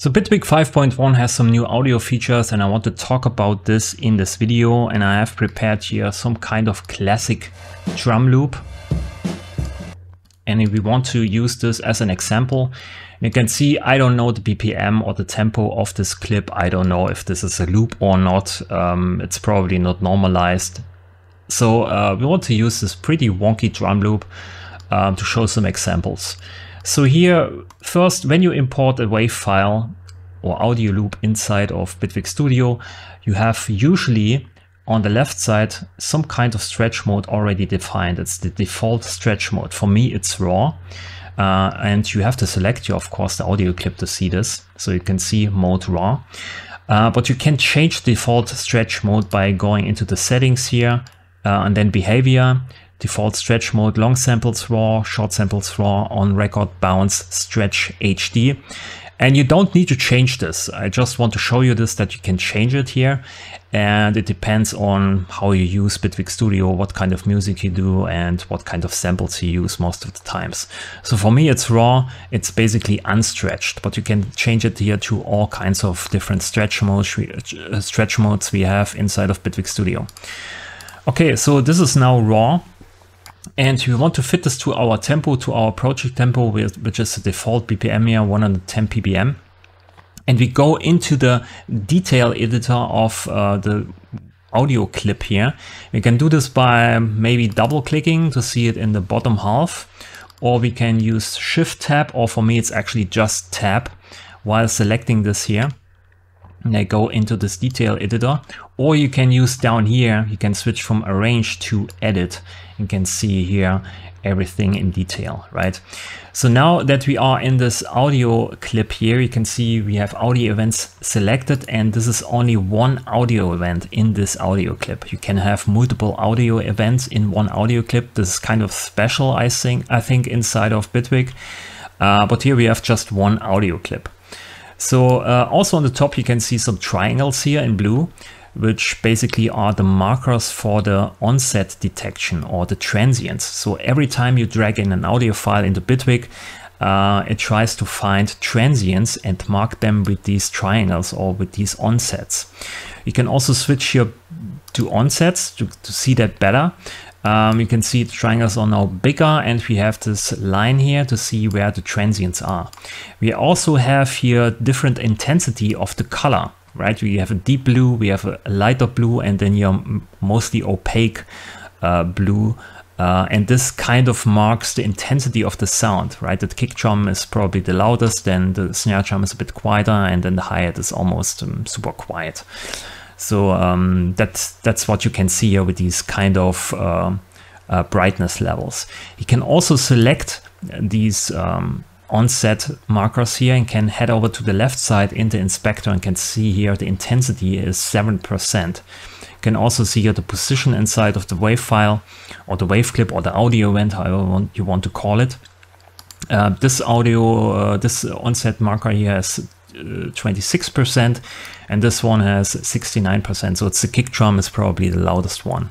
So Bitwig 5.1 has some new audio features and I want to talk about this in this video and I have prepared here some kind of classic drum loop. And if we want to use this as an example, you can see I don't know the BPM or the tempo of this clip. I don't know if this is a loop or not. Um, it's probably not normalized. So uh, we want to use this pretty wonky drum loop um, to show some examples. So here, first, when you import a WAV file or audio loop inside of Bitwig Studio, you have usually on the left side some kind of stretch mode already defined. It's the default stretch mode. For me, it's raw. Uh, and you have to select here, of course, the audio clip to see this. So you can see mode raw. Uh, but you can change default stretch mode by going into the settings here uh, and then behavior, default stretch mode, long samples raw, short samples raw, on record bounce, stretch HD. And you don't need to change this. I just want to show you this that you can change it here. And it depends on how you use Bitwig Studio, what kind of music you do and what kind of samples you use most of the times. So for me, it's raw. It's basically unstretched, but you can change it here to all kinds of different stretch modes, uh, stretch modes we have inside of Bitwig Studio. Okay, so this is now raw. And we want to fit this to our tempo, to our project tempo, which is the default BPM here, 110 BPM. And we go into the detail editor of uh, the audio clip here. We can do this by maybe double clicking to see it in the bottom half, or we can use shift tab, or for me, it's actually just tab while selecting this here. I go into this detail editor, or you can use down here, you can switch from arrange to edit. You can see here everything in detail, right? So now that we are in this audio clip here, you can see we have audio events selected and this is only one audio event in this audio clip. You can have multiple audio events in one audio clip. This is kind of special, I think, I think inside of Bitwig. Uh, but here we have just one audio clip. So uh, also on the top, you can see some triangles here in blue, which basically are the markers for the onset detection or the transients. So every time you drag in an audio file into Bitwig, uh, it tries to find transients and mark them with these triangles or with these onsets. You can also switch here to onsets to, to see that better. Um, you can see the triangles are now bigger and we have this line here to see where the transients are. We also have here different intensity of the color, right? We have a deep blue, we have a lighter blue, and then here mostly opaque uh, blue. Uh, and this kind of marks the intensity of the sound, right? The kick drum is probably the loudest, then the snare drum is a bit quieter, and then the hi-hat is almost um, super quiet. So um, that's that's what you can see here with these kind of uh, uh, brightness levels. You can also select these um, onset markers here and can head over to the left side in the inspector and can see here the intensity is 7%. You can also see here the position inside of the wave file or the wave clip or the audio event, however you want to call it. Uh, this audio, uh, this onset marker here has 26% and this one has 69%. So it's the kick drum is probably the loudest one.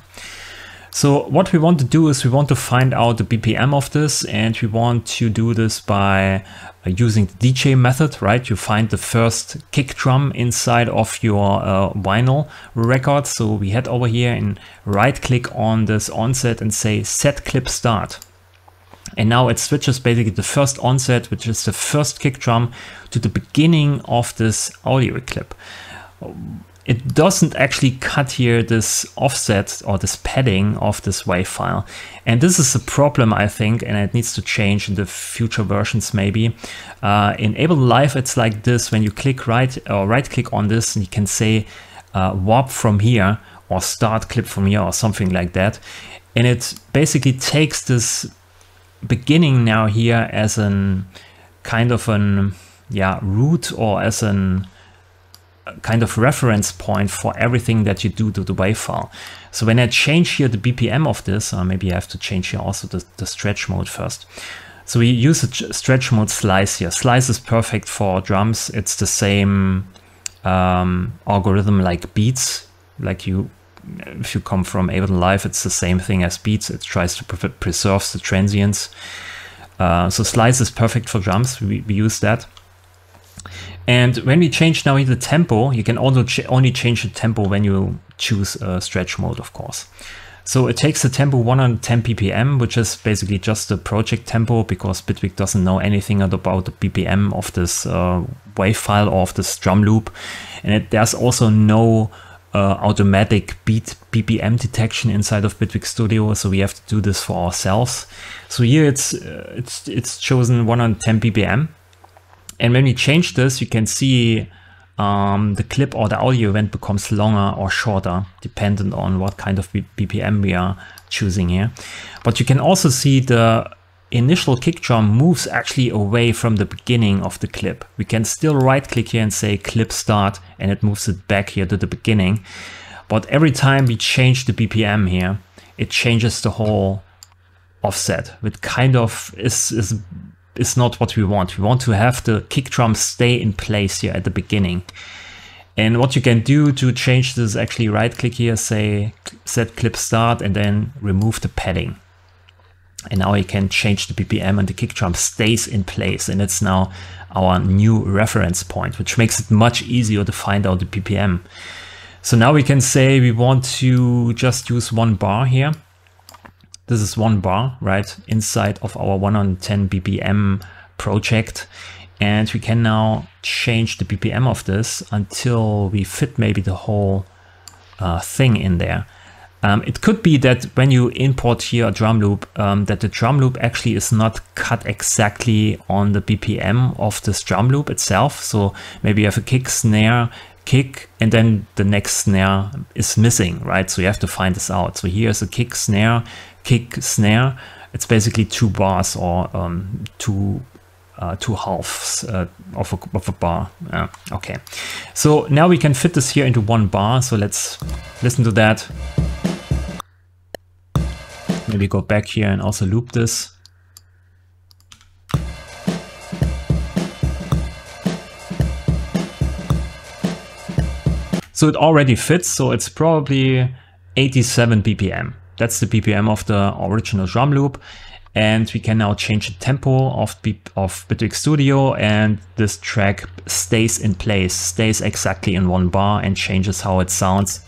So what we want to do is we want to find out the BPM of this and we want to do this by uh, using the DJ method, right? You find the first kick drum inside of your uh, vinyl record. So we head over here and right click on this onset and say set clip start. And now it switches basically the first onset, which is the first kick drum, to the beginning of this audio clip. It doesn't actually cut here this offset or this padding of this WAV file. And this is a problem, I think, and it needs to change in the future versions maybe. Uh, in Ableton Live, it's like this. When you click right or right click on this, and you can say uh, warp from here or start clip from here or something like that. And it basically takes this beginning now here as an kind of an yeah root or as an kind of reference point for everything that you do to the WAV file. So when I change here the BPM of this, or maybe I have to change here also the, the stretch mode first. So we use a stretch mode slice here. Slice is perfect for drums. It's the same um, algorithm like beats, like you if you come from Ableton Live, it's the same thing as Beats. It tries to pre preserve the transients. Uh, so Slice is perfect for drums. We, we use that. And when we change now the tempo, you can also ch only change the tempo when you choose a stretch mode, of course. So it takes the tempo 110 BPM, which is basically just the project tempo because Bitwig doesn't know anything about the BPM of this uh, wave file or of this drum loop. And it, there's also no uh, automatic beat BPM detection inside of Bitwig Studio, so we have to do this for ourselves. So here it's uh, it's it's chosen 110 BPM, and when we change this, you can see um, the clip or the audio event becomes longer or shorter, dependent on what kind of BPM we are choosing here. But you can also see the initial kick drum moves actually away from the beginning of the clip. We can still right click here and say clip start and it moves it back here to the beginning. But every time we change the BPM here, it changes the whole offset, which kind of is, is is not what we want. We want to have the kick drum stay in place here at the beginning. And what you can do to change this actually right click here, say set clip start and then remove the padding. And now you can change the BPM and the kick drum stays in place. And it's now our new reference point, which makes it much easier to find out the BPM. So now we can say we want to just use one bar here. This is one bar, right, inside of our 110 BPM project. And we can now change the BPM of this until we fit maybe the whole uh, thing in there. Um, it could be that when you import here a drum loop, um, that the drum loop actually is not cut exactly on the BPM of this drum loop itself. So maybe you have a kick, snare, kick, and then the next snare is missing, right? So you have to find this out. So here's a kick, snare, kick snare. It's basically two bars or um, two uh, two halves uh, of, a, of a bar. Uh, okay, so now we can fit this here into one bar. So let's listen to that. Maybe go back here and also loop this. So it already fits, so it's probably 87 BPM. That's the BPM of the original drum loop. And we can now change the tempo of, of Bitwig Studio and this track stays in place, stays exactly in one bar and changes how it sounds.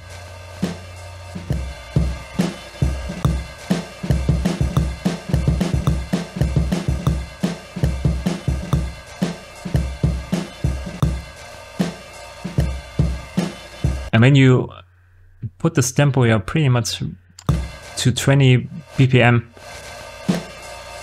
And when you put this tempo here pretty much to 20 BPM.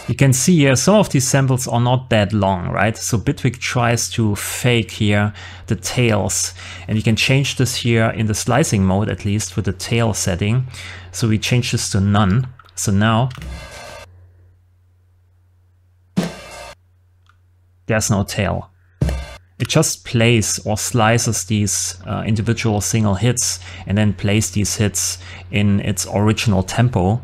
You can see here some of these samples are not that long, right? So Bitwig tries to fake here the tails and you can change this here in the slicing mode at least with the tail setting. So we change this to none. So now there's no tail. It just plays or slices these uh, individual single hits and then plays these hits in its original tempo.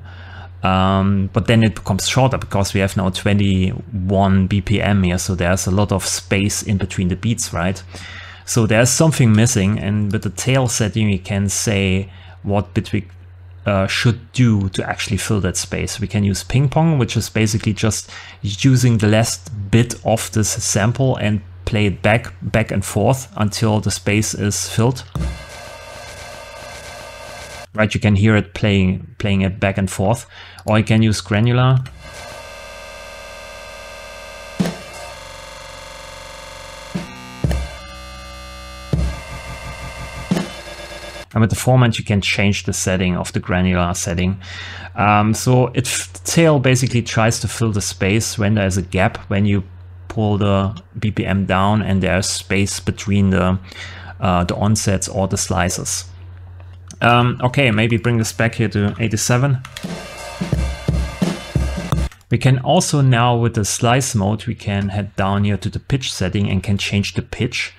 Um, but then it becomes shorter because we have now 21 BPM here, so there's a lot of space in between the beats, right? So there's something missing, and with the tail setting, we can say what Bitwig uh, should do to actually fill that space. We can use ping pong, which is basically just using the last bit of this sample and play it back, back and forth until the space is filled. Right, you can hear it playing, playing it back and forth. Or you can use granular. And with the format, you can change the setting of the granular setting. Um, so it tail basically tries to fill the space when there's a gap when you pull the BPM down and there's space between the, uh, the onsets or the slices. Um, okay, maybe bring this back here to 87. We can also now with the slice mode, we can head down here to the pitch setting and can change the pitch.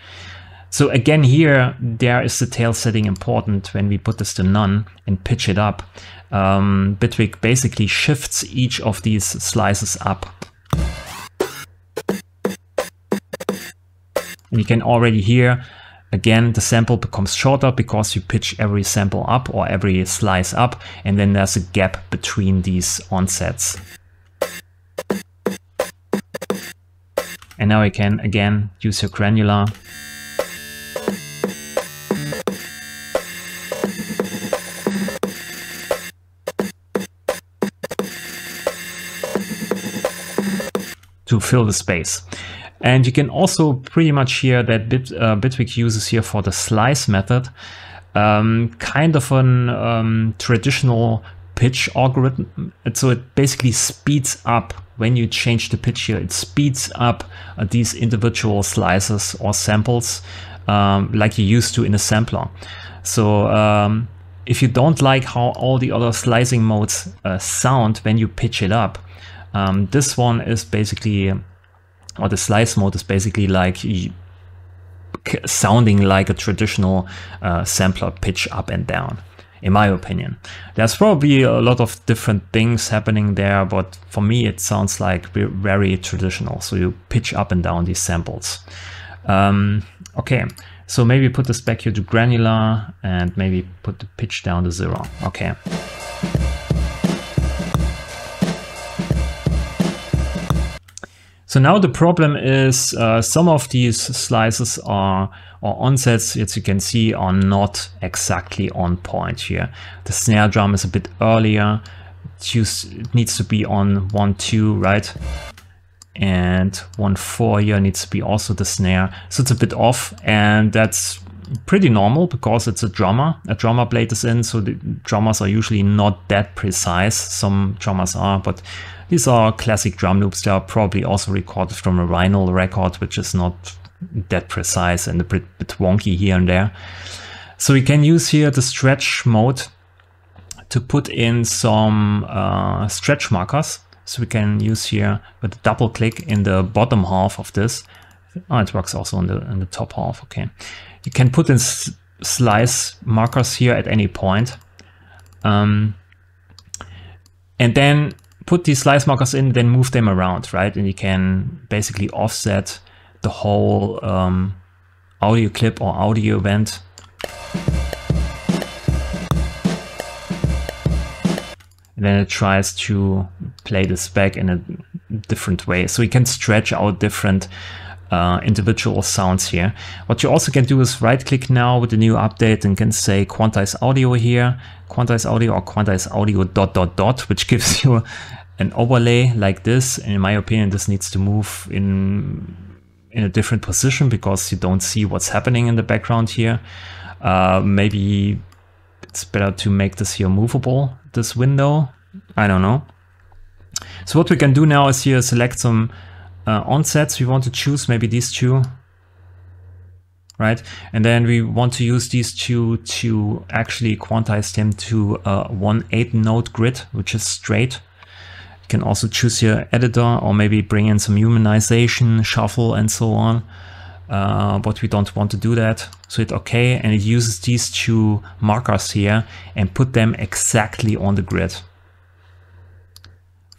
So again here, there is the tail setting important when we put this to none and pitch it up. Um, Bitwig basically shifts each of these slices up And you can already hear, again, the sample becomes shorter because you pitch every sample up or every slice up, and then there's a gap between these onsets. And now you can again use your granular to fill the space. And you can also pretty much hear that Bit, uh, Bitwig uses here for the slice method um, kind of an um, traditional pitch algorithm. So it basically speeds up when you change the pitch here. It speeds up uh, these individual slices or samples um, like you used to in a sampler. So um, if you don't like how all the other slicing modes uh, sound when you pitch it up, um, this one is basically, or the slice mode is basically like sounding like a traditional uh, sampler pitch up and down, in my opinion. There's probably a lot of different things happening there, but for me it sounds like very traditional. So you pitch up and down these samples. Um, okay, so maybe put this back here to granular and maybe put the pitch down to zero. Okay. So now the problem is uh, some of these slices are or onsets, as you can see, are not exactly on point here. The snare drum is a bit earlier. It needs to be on 1-2, right? And 1-4 here needs to be also the snare. So it's a bit off and that's pretty normal because it's a drummer. A drummer blade is in, so the drummers are usually not that precise. Some drummers are, but these are classic drum loops. They are probably also recorded from a vinyl record, which is not that precise and a bit, bit wonky here and there. So we can use here the stretch mode to put in some uh, stretch markers. So we can use here with a double click in the bottom half of this. Oh, it works also in the, in the top half. Okay. You can put in slice markers here at any point. Um, and then put these slice markers in, then move them around, right? And you can basically offset the whole um, audio clip or audio event. And then it tries to play this back in a different way. So you can stretch out different uh, individual sounds here. What you also can do is right click now with the new update and can say quantize audio here, quantize audio or quantize audio dot dot dot, which gives you an overlay like this. And in my opinion, this needs to move in in a different position because you don't see what's happening in the background here. Uh, maybe it's better to make this here movable, this window. I don't know. So what we can do now is here select some uh, onsets. We want to choose maybe these two, right? And then we want to use these two to actually quantize them to a 1 8 node grid, which is straight. You can also choose your editor or maybe bring in some humanization, shuffle and so on. Uh, but we don't want to do that. So hit OK and it uses these two markers here and put them exactly on the grid.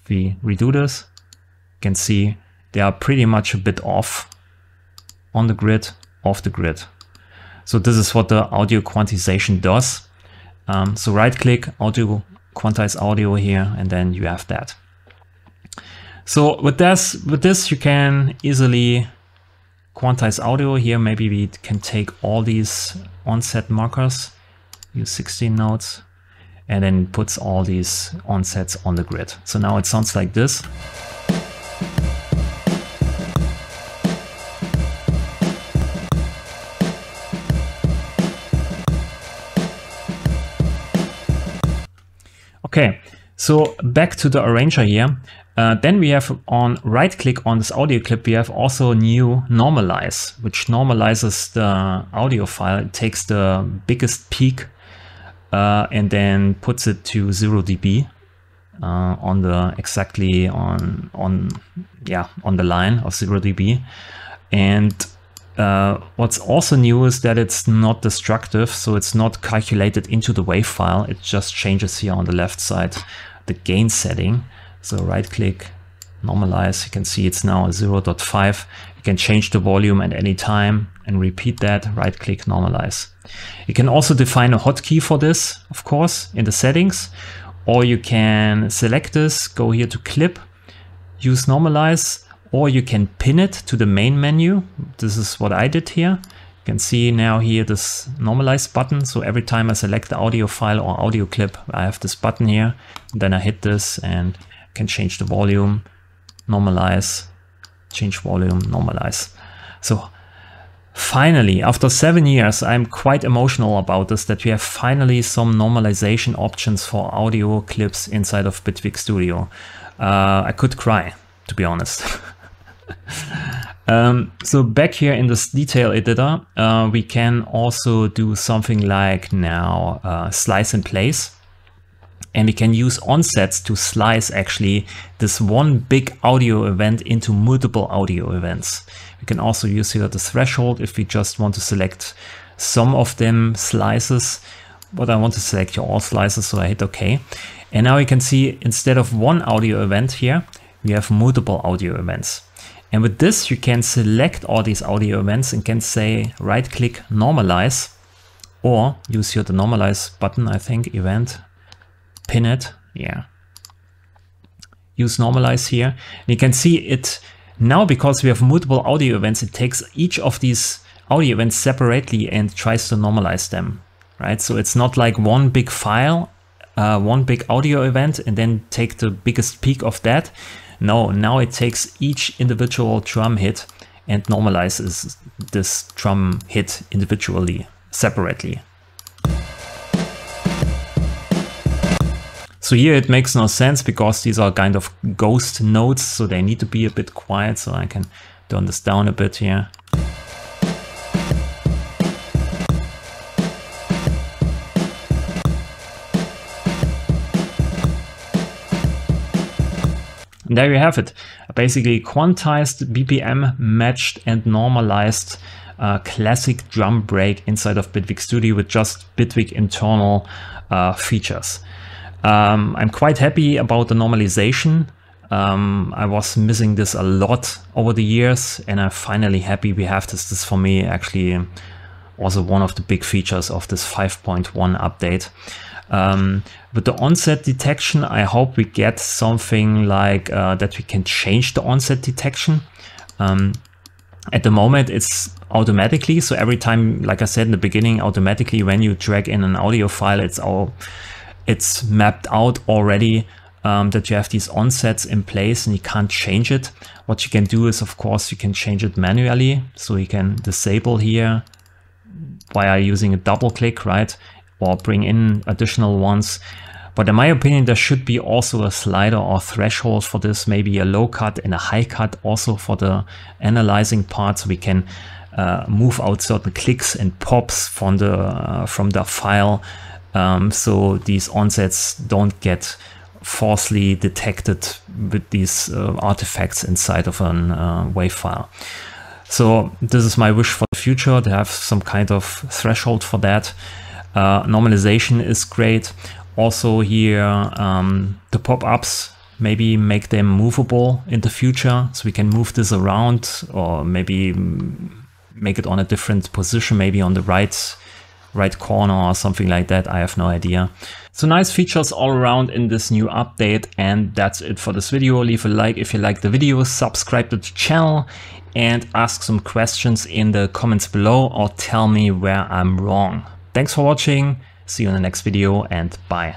If we redo this, you can see they are pretty much a bit off on the grid, off the grid. So this is what the audio quantization does. Um, so right click, audio quantize audio here, and then you have that. So with this, with this you can easily quantize audio here. Maybe we can take all these onset markers, use 16 nodes, and then puts all these onsets on the grid. So now it sounds like this. Okay, so back to the arranger here. Uh, then we have on right click on this audio clip, we have also new normalize, which normalizes the audio file. It takes the biggest peak uh, and then puts it to zero dB uh, on the exactly on on yeah on the line of zero dB. And uh, what's also new is that it's not destructive, so it's not calculated into the wave file. It just changes here on the left side the gain setting. So right click, normalize, you can see it's now 0.5. You can change the volume at any time and repeat that, right click, normalize. You can also define a hotkey for this, of course, in the settings, or you can select this, go here to clip, use normalize, or you can pin it to the main menu. This is what I did here. You can see now here this normalize button. So every time I select the audio file or audio clip, I have this button here. Then I hit this and can change the volume, normalize, change volume, normalize. So finally, after seven years, I'm quite emotional about this, that we have finally some normalization options for audio clips inside of Bitwig Studio. Uh, I could cry, to be honest. Um, so back here in this detail editor, uh, we can also do something like now uh, slice in place. And we can use onsets to slice actually this one big audio event into multiple audio events. We can also use here the threshold if we just want to select some of them slices, but I want to select all slices, so I hit OK. And now you can see instead of one audio event here, we have multiple audio events. And with this, you can select all these audio events and can say right click normalize or use here the normalize button, I think, event, pin it. Yeah. Use normalize here. And you can see it now because we have multiple audio events, it takes each of these audio events separately and tries to normalize them, right? So it's not like one big file, uh, one big audio event and then take the biggest peak of that. No, now it takes each individual drum hit and normalizes this drum hit individually, separately. So here it makes no sense because these are kind of ghost notes, so they need to be a bit quiet, so I can turn this down a bit here. And there you have it. Basically quantized, BPM matched and normalized uh, classic drum break inside of Bitwig Studio with just Bitwig internal uh, features. Um, I'm quite happy about the normalization. Um, I was missing this a lot over the years and I'm finally happy we have this. This for me actually also one of the big features of this 5.1 update. Um, with the onset detection, I hope we get something like uh, that we can change the onset detection. Um, at the moment, it's automatically. So every time, like I said in the beginning, automatically when you drag in an audio file, it's all it's mapped out already um, that you have these onsets in place and you can't change it. What you can do is, of course, you can change it manually. So you can disable here via using a double click, right? Or bring in additional ones. But in my opinion, there should be also a slider or threshold for this, maybe a low cut and a high cut also for the analyzing part. So we can uh, move out certain clicks and pops from the, uh, from the file. Um, so these onsets don't get falsely detected with these uh, artifacts inside of a uh, WAV file. So this is my wish for the future to have some kind of threshold for that. Uh, normalization is great. Also here, um, the pop-ups, maybe make them movable in the future. So we can move this around or maybe make it on a different position, maybe on the right right corner or something like that. I have no idea. So nice features all around in this new update. And that's it for this video. Leave a like if you like the video, subscribe to the channel and ask some questions in the comments below or tell me where I'm wrong. Thanks for watching, see you in the next video and bye.